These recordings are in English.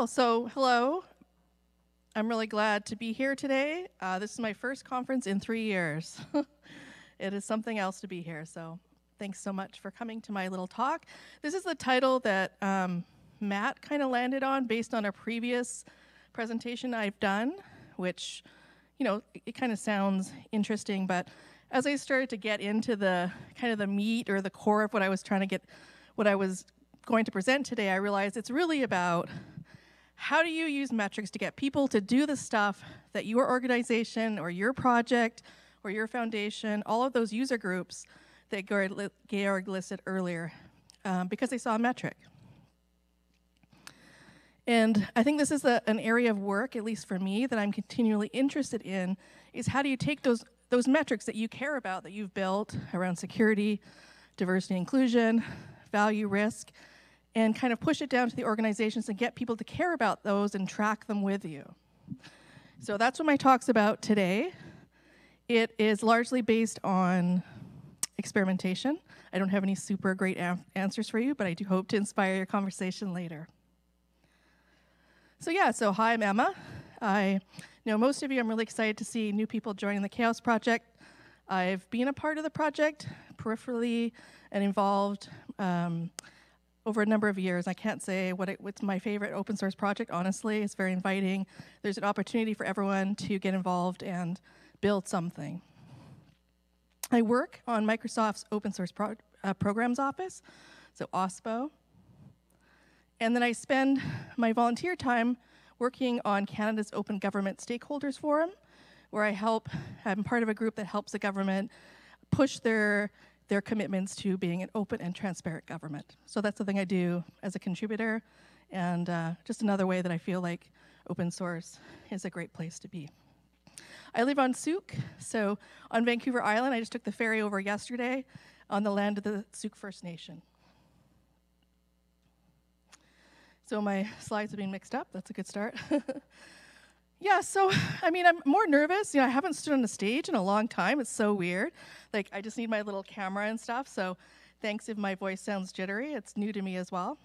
Cool. So, hello. I'm really glad to be here today. Uh, this is my first conference in three years. it is something else to be here. So, thanks so much for coming to my little talk. This is the title that um, Matt kind of landed on based on a previous presentation I've done, which, you know, it, it kind of sounds interesting, but as I started to get into the kind of the meat or the core of what I was trying to get, what I was going to present today, I realized it's really about how do you use metrics to get people to do the stuff that your organization or your project or your foundation, all of those user groups that Georg listed earlier, um, because they saw a metric. And I think this is a, an area of work, at least for me, that I'm continually interested in, is how do you take those, those metrics that you care about, that you've built around security, diversity, inclusion, value, risk, and kind of push it down to the organizations and get people to care about those and track them with you. So that's what my talk's about today. It is largely based on experimentation. I don't have any super great answers for you, but I do hope to inspire your conversation later. So yeah, so hi, I'm Emma. I know most of you. I'm really excited to see new people joining the CHAOSS Project. I've been a part of the project peripherally and involved um, over a number of years. I can't say what it, what's my favorite open source project, honestly. It's very inviting. There's an opportunity for everyone to get involved and build something. I work on Microsoft's open source pro uh, programs office, so OSPO. And then I spend my volunteer time working on Canada's Open Government Stakeholders Forum, where I help, I'm part of a group that helps the government push their their commitments to being an open and transparent government. So that's something I do as a contributor, and uh, just another way that I feel like open source is a great place to be. I live on Tsuut'ina, so on Vancouver Island. I just took the ferry over yesterday on the land of the Tsuut'ina First Nation. So my slides have been mixed up. That's a good start. Yeah, so I mean, I'm more nervous. You know, I haven't stood on a stage in a long time. It's so weird. Like, I just need my little camera and stuff. So, thanks if my voice sounds jittery. It's new to me as well.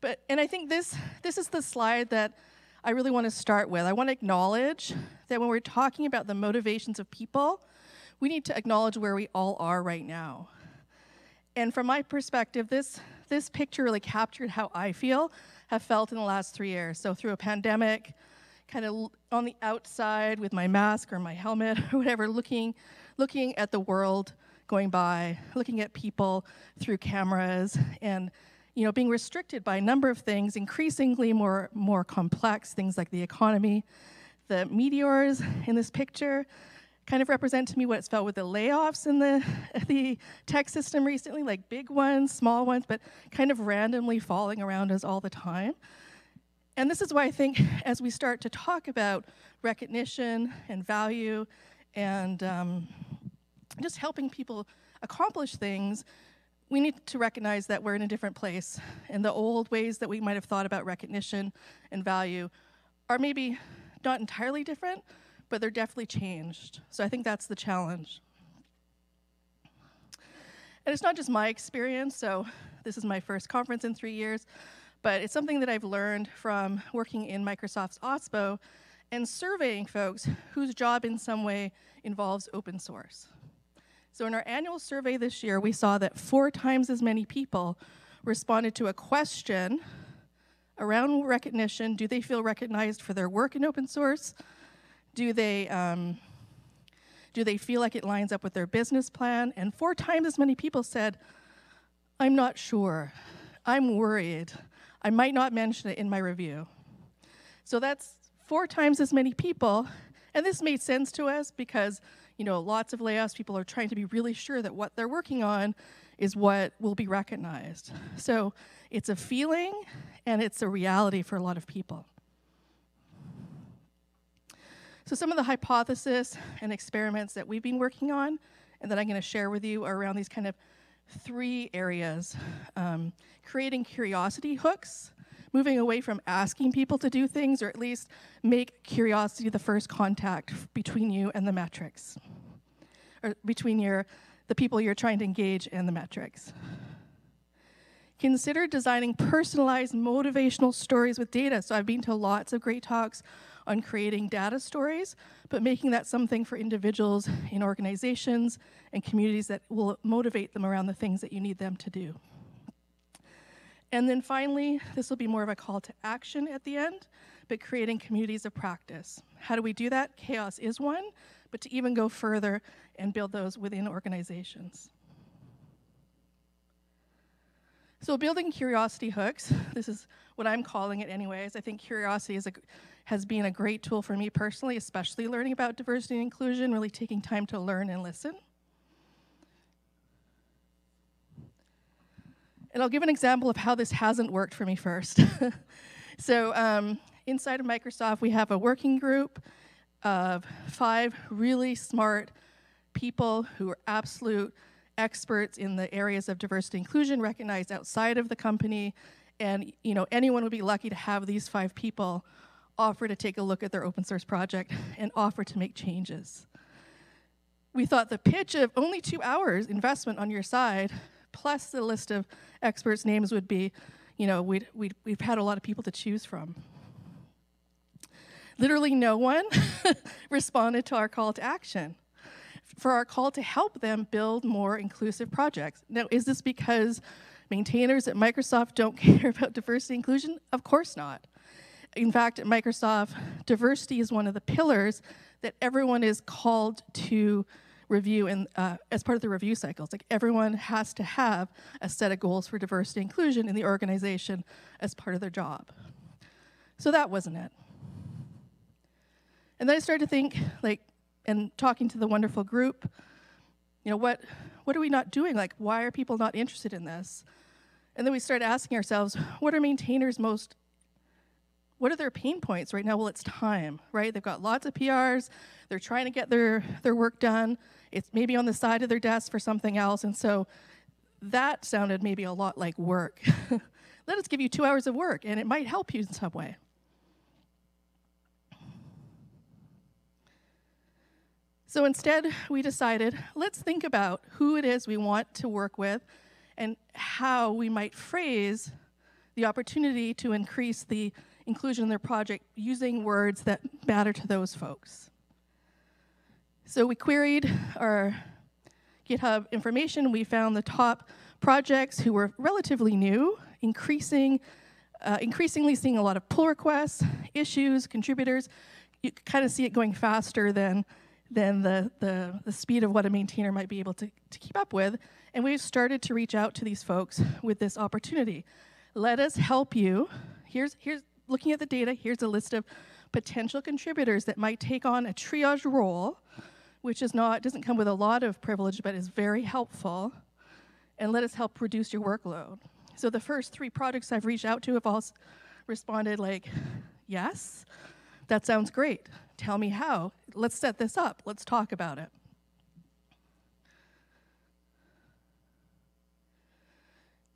But and I think this this is the slide that I really want to start with. I want to acknowledge that when we're talking about the motivations of people, we need to acknowledge where we all are right now. And from my perspective, this this picture really captured how I feel, have felt in the last three years. So through a pandemic kind of on the outside with my mask or my helmet or whatever, looking, looking at the world going by, looking at people through cameras, and you know, being restricted by a number of things, increasingly more, more complex, things like the economy. The meteors in this picture kind of represent to me what it's felt with the layoffs in the, the tech system recently, like big ones, small ones, but kind of randomly falling around us all the time. And this is why I think as we start to talk about recognition and value and um, just helping people accomplish things, we need to recognize that we're in a different place. And the old ways that we might have thought about recognition and value are maybe not entirely different, but they're definitely changed. So I think that's the challenge. And it's not just my experience, so this is my first conference in three years, but it's something that I've learned from working in Microsoft's OSPO and surveying folks whose job in some way involves open source. So in our annual survey this year, we saw that four times as many people responded to a question around recognition. Do they feel recognized for their work in open source? Do they, um, do they feel like it lines up with their business plan? And four times as many people said, I'm not sure. I'm worried. I might not mention it in my review. So that's four times as many people. And this made sense to us because, you know, lots of layoffs, people are trying to be really sure that what they're working on is what will be recognized. So it's a feeling and it's a reality for a lot of people. So some of the hypotheses and experiments that we've been working on and that I'm going to share with you are around these kind of three areas um, creating curiosity hooks, moving away from asking people to do things, or at least make curiosity the first contact between you and the metrics, or between your, the people you're trying to engage and the metrics. Consider designing personalized motivational stories with data. So I've been to lots of great talks on creating data stories, but making that something for individuals in organizations and communities that will motivate them around the things that you need them to do. And then finally, this will be more of a call to action at the end, but creating communities of practice. How do we do that? CHAOSS is one, but to even go further and build those within organizations. So building curiosity hooks, this is what I'm calling it anyways. I think curiosity is a, has been a great tool for me personally, especially learning about diversity and inclusion, really taking time to learn and listen. And I'll give an example of how this hasn't worked for me first. so um, inside of Microsoft, we have a working group of five really smart people who are absolute experts in the areas of diversity inclusion recognized outside of the company. And you know, anyone would be lucky to have these five people offer to take a look at their open source project and offer to make changes. We thought the pitch of only two hours investment on your side, plus the list of experts' names would be, you know, we'd, we'd, we've had a lot of people to choose from. Literally no one responded to our call to action for our call to help them build more inclusive projects. Now, is this because maintainers at Microsoft don't care about diversity inclusion? Of course not. In fact, at Microsoft, diversity is one of the pillars that everyone is called to review and uh, as part of the review cycles. Like everyone has to have a set of goals for diversity inclusion in the organization as part of their job. So that wasn't it. And then I started to think, like, and talking to the wonderful group, you know, what, what are we not doing? Like, why are people not interested in this? And then we started asking ourselves, what are maintainers most, what are their pain points right now? Well, it's time, right? They've got lots of PRs, they're trying to get their, their work done. It's maybe on the side of their desk for something else. And so that sounded maybe a lot like work. Let us give you two hours of work, and it might help you in some way. So instead, we decided let's think about who it is we want to work with and how we might phrase the opportunity to increase the inclusion in their project using words that matter to those folks. So we queried our GitHub information. We found the top projects who were relatively new, increasing, uh, increasingly seeing a lot of pull requests, issues, contributors. You kind of see it going faster than than the, the, the speed of what a maintainer might be able to, to keep up with. And we've started to reach out to these folks with this opportunity. Let us help you. Here's, here's looking at the data, here's a list of potential contributors that might take on a triage role, which is not, doesn't come with a lot of privilege, but is very helpful. And let us help reduce your workload. So the first three projects I've reached out to have all responded like, yes, that sounds great. Tell me how. Let's set this up. Let's talk about it.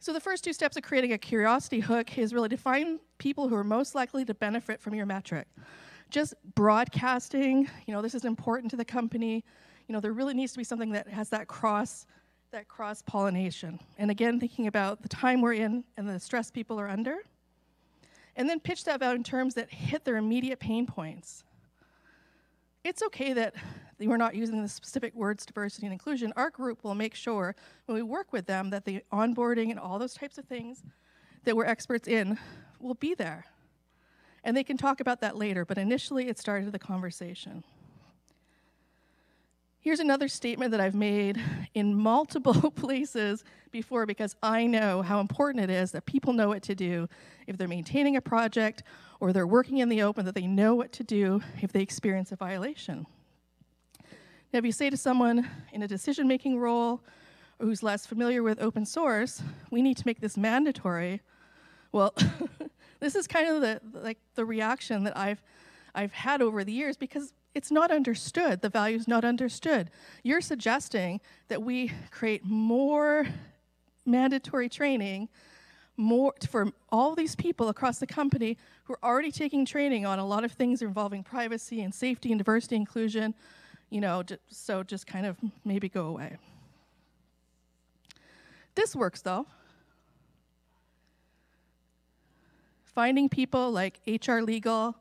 So the first two steps of creating a curiosity hook is really to find people who are most likely to benefit from your metric. Just broadcasting, you know, this is important to the company. You know, there really needs to be something that has that cross that cross pollination. And again, thinking about the time we're in and the stress people are under. And then pitch that out in terms that hit their immediate pain points it's okay that we're not using the specific words diversity and inclusion. Our group will make sure when we work with them that the onboarding and all those types of things that we're experts in will be there. And they can talk about that later, but initially it started the conversation. Here's another statement that I've made in multiple places before because I know how important it is that people know what to do if they're maintaining a project or they're working in the open, that they know what to do if they experience a violation. Now, if you say to someone in a decision making role who's less familiar with open source, we need to make this mandatory, well, this is kind of the like the reaction that I've I've had over the years because it's not understood. The value is not understood. You're suggesting that we create more mandatory training more for all these people across the company who are already taking training on a lot of things involving privacy and safety and diversity inclusion, you know, so just kind of maybe go away. This works though. finding people like HR legal,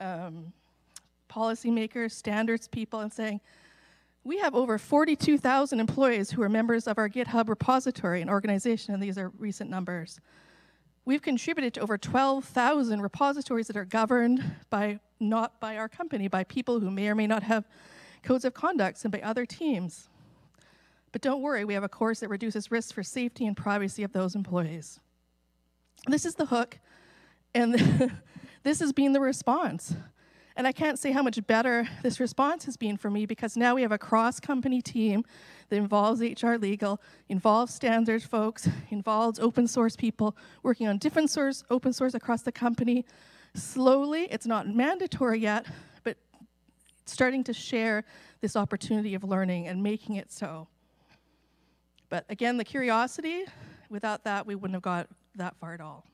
um, policymakers, standards people, and saying, we have over 42,000 employees who are members of our GitHub repository and organization, and these are recent numbers. We've contributed to over 12,000 repositories that are governed by not by our company, by people who may or may not have codes of conduct and by other teams. But don't worry, we have a course that reduces risks for safety and privacy of those employees. This is the hook, and this has been the response. And I can't say how much better this response has been for me because now we have a cross company team that involves HR legal, involves standards folks, involves open source people working on different source, open source across the company. Slowly, it's not mandatory yet, but starting to share this opportunity of learning and making it so. But again, the curiosity, without that, we wouldn't have got that far at all.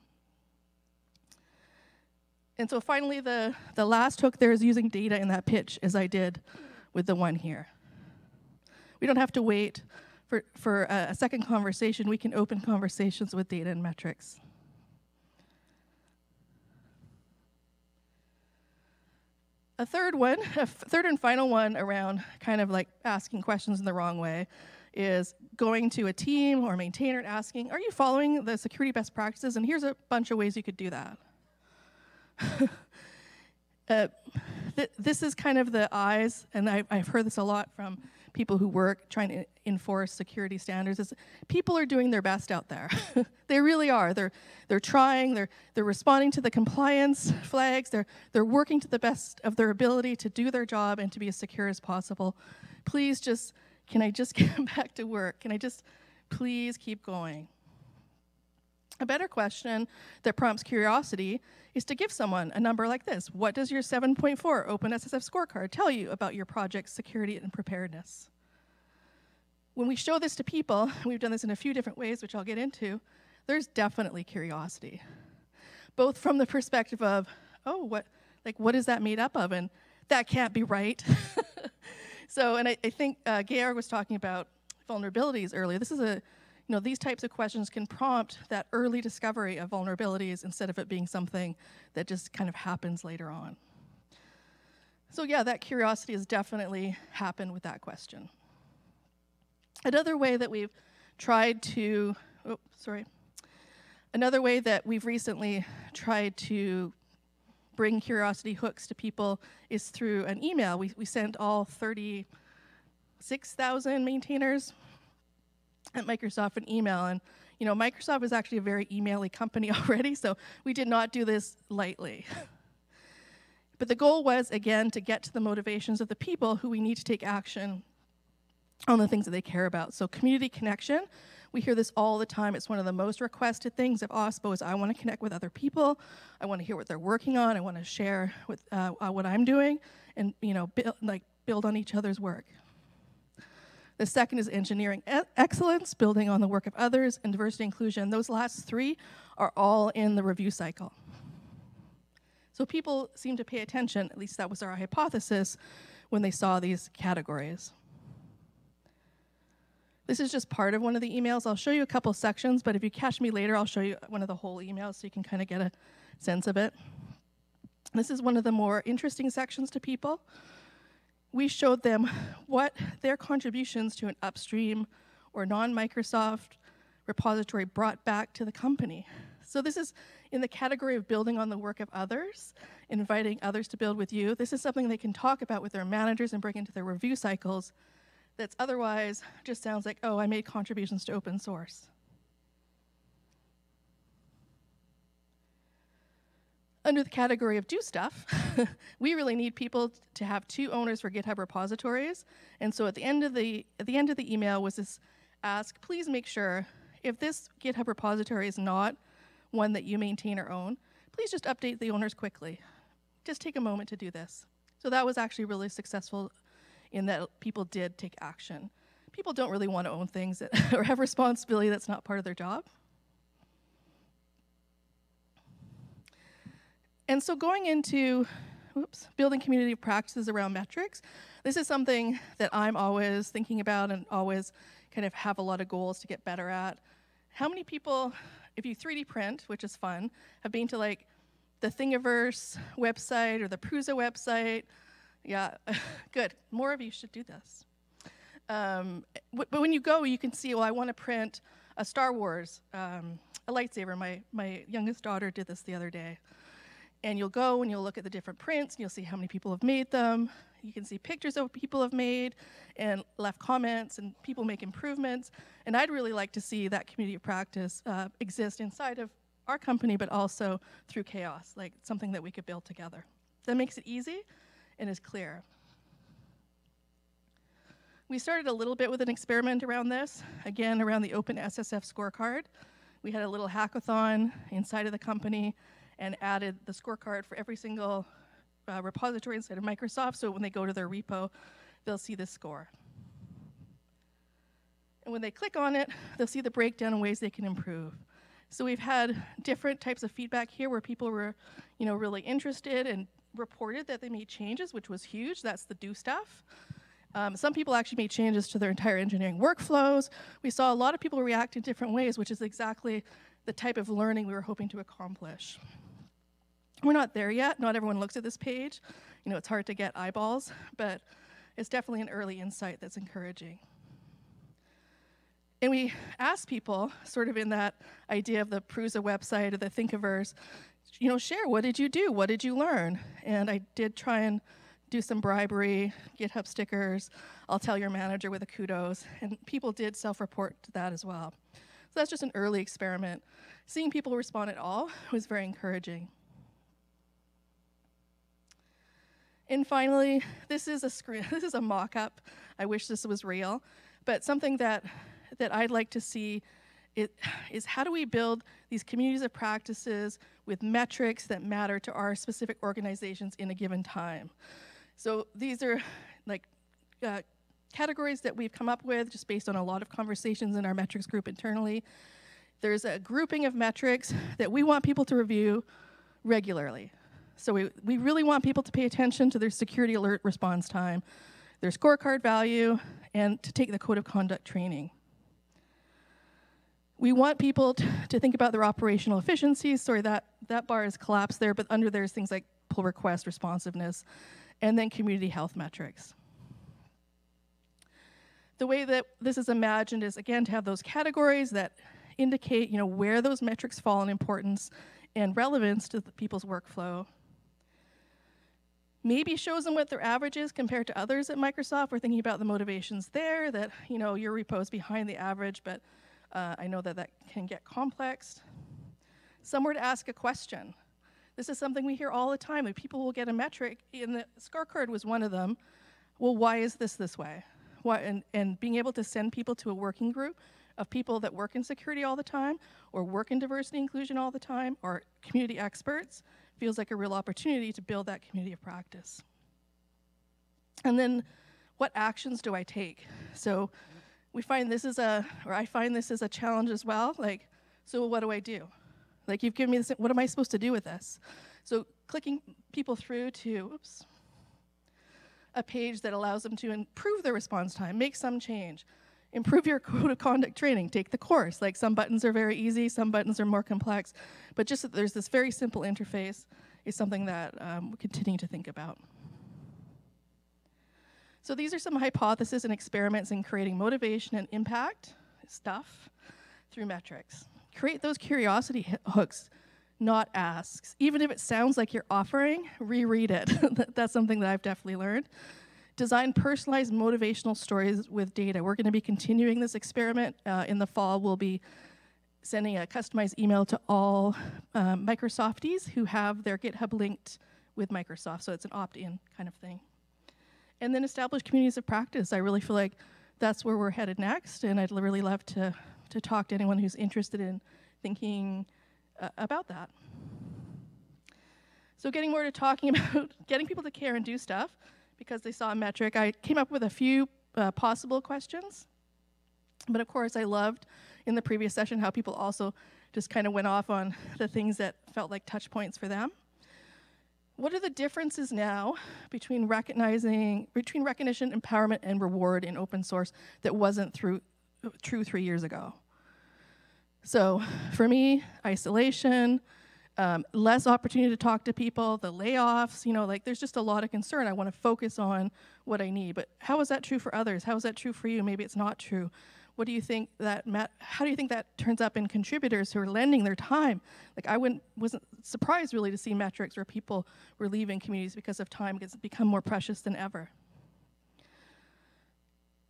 And so finally, the, the last hook there is using data in that pitch, as I did with the one here. We don't have to wait for, for a, a second conversation. We can open conversations with data and metrics. A third one, a third and final one around kind of like asking questions in the wrong way is going to a team or maintainer and asking, are you following the security best practices? And here's a bunch of ways you could do that. uh, th this is kind of the eyes, and I, have heard this a lot from people who work trying to enforce security standards. Is people are doing their best out there. they really are. They're they're trying. They're they're responding to the compliance flags. They're they're working to the best of their ability to do their job and to be as secure as possible. Please just can I just get back to work? Can I just please keep going? A better question that prompts curiosity is to give someone a number like this. What does your 7.4 OpenSSF scorecard tell you about your project's security and preparedness? When we show this to people, we've done this in a few different ways, which I'll get into, there's definitely curiosity. Both from the perspective of, oh, what, like, what is that made up of? And that can't be right. so, and I, I think uh, Georg was talking about vulnerabilities earlier. This is a you know, these types of questions can prompt that early discovery of vulnerabilities instead of it being something that just kind of happens later on. So yeah, that curiosity has definitely happened with that question. Another way that we've tried to, oh, sorry. Another way that we've recently tried to bring curiosity hooks to people is through an email. We, we sent all 36,000 maintainers at Microsoft an email. And you know, Microsoft is actually a very emaily company already, so we did not do this lightly. but the goal was, again, to get to the motivations of the people who we need to take action on the things that they care about. So community connection, we hear this all the time. It's one of the most requested things of OSPO is I want to connect with other people. I want to hear what they're working on. I want to share with uh, uh, what I'm doing and, you know, build, like build on each other's work. The second is engineering excellence, building on the work of others, and diversity inclusion. Those last three are all in the review cycle. So people seem to pay attention, at least that was our hypothesis, when they saw these categories. This is just part of one of the emails. I'll show you a couple sections, but if you catch me later, I'll show you one of the whole emails so you can kind of get a sense of it. This is one of the more interesting sections to people we showed them what their contributions to an upstream or non-Microsoft repository brought back to the company. So this is in the category of building on the work of others, inviting others to build with you. This is something they can talk about with their managers and bring into their review cycles that's otherwise just sounds like, oh, I made contributions to open source. Under the category of do stuff, we really need people to have two owners for GitHub repositories. And so at the end of the at the end of the email was this ask, please make sure if this GitHub repository is not one that you maintain or own, please just update the owners quickly. Just take a moment to do this. So that was actually really successful in that people did take action. People don't really want to own things that, or have responsibility that's not part of their job. And so going into oops, building community of practices around metrics, this is something that I'm always thinking about and always kind of have a lot of goals to get better at. How many people if you 3D print, which is fun, have been to like the Thingiverse website or the Prusa website, yeah, good. More of you should do this. Um, but when you go, you can see, well, I want to print a Star Wars, um, a lightsaber. My, my youngest daughter did this the other day. And you'll go and you'll look at the different prints, and you'll see how many people have made them. You can see pictures of people have made and left comments, and people make improvements. And I'd really like to see that community of practice uh, exist inside of our company, but also through CHAOSS, like something that we could build together. That makes it easy and is clear. We started a little bit with an experiment around this, again, around the Open SSF scorecard. We had a little hackathon inside of the company and added the scorecard for every single uh, repository inside of Microsoft, so when they go to their repo, they'll see the score. And when they click on it, they'll see the breakdown and ways they can improve. So we've had different types of feedback here where people were, you know, really interested and reported that they made changes, which was huge. That's the do stuff. Um, some people actually made changes to their entire engineering workflows. We saw a lot of people react in different ways, which is exactly the type of learning we were hoping to accomplish. We're not there yet. Not everyone looks at this page. You know, it's hard to get eyeballs, but it's definitely an early insight that's encouraging. And we asked people, sort of in that idea of the Prusa website or the Thingiverse, you know, share what did you do? What did you learn? And I did try and do some bribery, GitHub stickers, I'll tell your manager with a kudos. And people did self report to that as well. So that's just an early experiment. Seeing people respond at all was very encouraging. And finally, this is a screen, this is a mock-up. I wish this was real, but something that that I'd like to see is how do we build these communities of practices with metrics that matter to our specific organizations in a given time. So these are like uh, categories that we've come up with just based on a lot of conversations in our metrics group internally. There's a grouping of metrics that we want people to review regularly. So we, we really want people to pay attention to their security alert response time, their scorecard value, and to take the code of conduct training. We want people to think about their operational efficiencies. Sorry, that, that bar is collapsed there, but under there's things like pull request responsiveness, and then community health metrics. The way that this is imagined is, again, to have those categories that indicate you know, where those metrics fall in importance and relevance to people's workflow. Maybe shows them what their average is compared to others at Microsoft. We're thinking about the motivations there, that you know, your repo is behind the average, but uh, I know that that can get complex. Somewhere to ask a question. This is something we hear all the time. That people will get a metric, and the scorecard was one of them. Well, why is this this way? Why, and, and being able to send people to a working group of people that work in security all the time, or work in diversity inclusion all the time, or community experts, feels like a real opportunity to build that community of practice. And then, what actions do I take? So, we find this is a, or I find this is a challenge as well. Like, so what do I do? Like, you've given me this, what am I supposed to do with this? So, clicking people through to, oops, a page that allows them to improve their response time, make some change, improve your code of conduct training, take the course. Like, some buttons are very easy, some buttons are more complex, but just that there's this very simple interface is something that um, we're continuing to think about. So these are some hypotheses and experiments in creating motivation and impact stuff through metrics. Create those curiosity hooks, not asks. Even if it sounds like you're offering, reread it. That's something that I've definitely learned. Design personalized motivational stories with data. We're going to be continuing this experiment. Uh, in the fall, we'll be sending a customized email to all um, Microsofties who have their GitHub linked with Microsoft. So it's an opt in kind of thing and then establish communities of practice. I really feel like that's where we're headed next, and I'd really love to, to talk to anyone who's interested in thinking uh, about that. So getting more to talking about getting people to care and do stuff because they saw a metric, I came up with a few uh, possible questions. But of course, I loved in the previous session how people also just kind of went off on the things that felt like touch points for them. What are the differences now between recognizing between recognition, empowerment, and reward in open source that wasn't through, true three years ago? So for me, isolation, um, less opportunity to talk to people, the layoffs, you know, like there's just a lot of concern. I want to focus on what I need. But how is that true for others? How is that true for you? Maybe it's not true. What do you think that mat- how do you think that turns up in contributors who are lending their time? Like I wouldn't wasn't surprised really to see metrics where people were leaving communities because of time because it's become more precious than ever.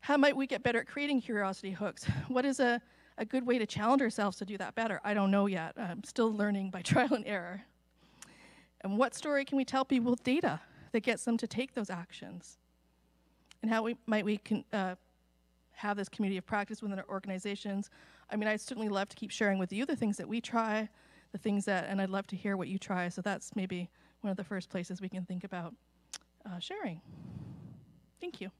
How might we get better at creating curiosity hooks? What is a, a good way to challenge ourselves to do that better? I don't know yet. I'm still learning by trial and error. And what story can we tell people with data that gets them to take those actions? And how we, might we con, uh, have this community of practice within our organizations? I mean, I'd certainly love to keep sharing with you the things that we try, the things that, and I'd love to hear what you try. So that's maybe one of the first places we can think about uh, sharing. Thank you.